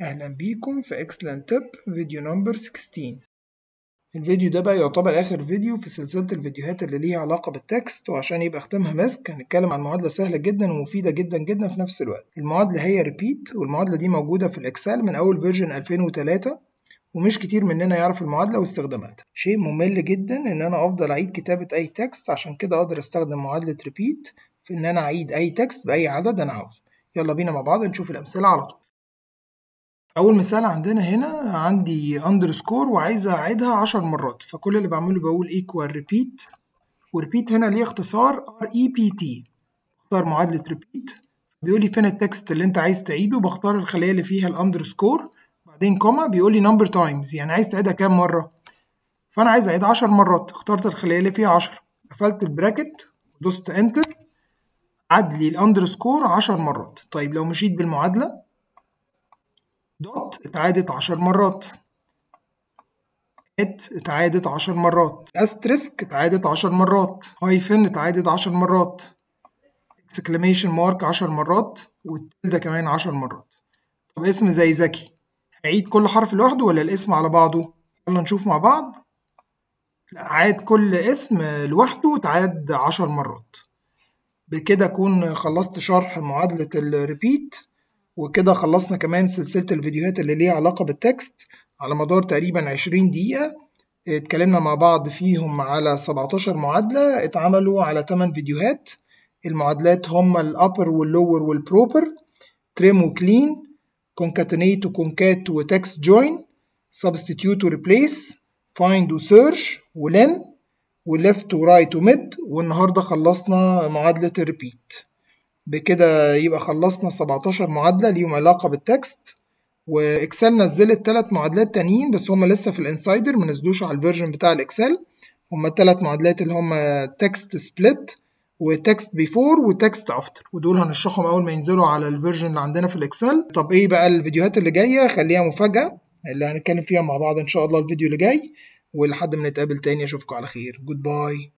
أهلا بيكم في Excellent Tip فيديو نمبر 16 الفيديو ده بقى يعتبر آخر فيديو في سلسلة الفيديوهات اللي ليها علاقة بال text وعشان يبقى ختامها مسك هنتكلم عن معادلة سهلة جدا ومفيدة جدا جدا في نفس الوقت. المعادلة هي repeat والمعادلة دي موجودة في ال Excel من أول version 2003 ومش كتير مننا يعرف المعادلة واستخداماتها. شيء ممل جدا إن أنا أفضل أعيد كتابة أي text عشان كده أقدر أستخدم معادلة repeat في إن أنا أعيد أي text بأي عدد أنا عاوزه. يلا بينا مع بعض نشوف الأمثلة على طول. أول مثال عندنا هنا عندي underscore وعايز أعيدها عشر مرات فكل اللي بعمله بقول equal repeat و repeat هنا ليه اختصار REPT بختار معادلة repeat بيقول لي فين ال text اللي أنت عايز تعيده بختار الخلية اللي فيها ال underscore بعدين comma بيقول لي number times يعني عايز تعيدها كام مرة؟ فأنا عايز أعيدها عشر مرات اخترت الخلية اللي فيها عشرة قفلت ال bracket دوست Enter عاد لي ال underscore عشر مرات. طيب لو مشيت بالمعادلة dot اتعادت عشر مرات. ات اتعادت عشر مرات. asterisk اتعادت عشر مرات. hyphen اتعادت عشر مرات. exclamation mark عشر مرات. وال tilde كمان عشر مرات. طب اسم زي ذكي هعيد كل حرف لوحده ولا الاسم على بعضه؟ يلا نشوف مع بعض. عاد كل اسم لوحده اتعاد عشر مرات. بكده أكون خلصت شرح معادلة ال repeat وكده خلصنا كمان سلسلة الفيديوهات اللي ليها علاقة بال text على مدار تقريبا 20 دقيقة. اتكلمنا مع بعض فيهم على 17 معادلة اتعملوا على 8 فيديوهات. المعادلات هما ال upper وال lower وال proper trim و clean concatenate و concat و text join substitute و replace find و search و len و left و right و mid والنهاردة خلصنا معادلة ال repeat بكده يبقى خلصنا 17 معادلة ليهم علاقة بال text و Excel نزلت ثلاث معادلات تانيين بس هم لسه في ال insider ما نزلوش على ال version بتاع ال Excel. هم الثلاث معادلات اللي هم text split و text before و text after ودول هنشرحهم أول ما ينزلوا على ال version اللي عندنا في ال Excel. طب إيه بقى الفيديوهات اللي جاية؟ خليها مفاجأة اللي هنتكلم فيها مع بعض إن شاء الله الفيديو اللي جاي ولحد ما نتقابل تاني أشوفكم على خير. جود باي